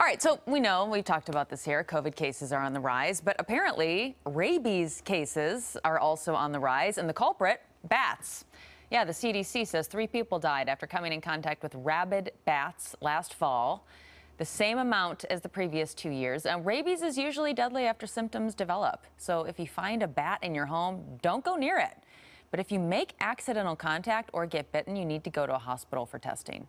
All right, so we know we've talked about this here. COVID cases are on the rise, but apparently rabies cases are also on the rise, and the culprit, bats. Yeah, the CDC says three people died after coming in contact with rabid bats last fall, the same amount as the previous two years. And rabies is usually deadly after symptoms develop. So if you find a bat in your home, don't go near it. But if you make accidental contact or get bitten, you need to go to a hospital for testing.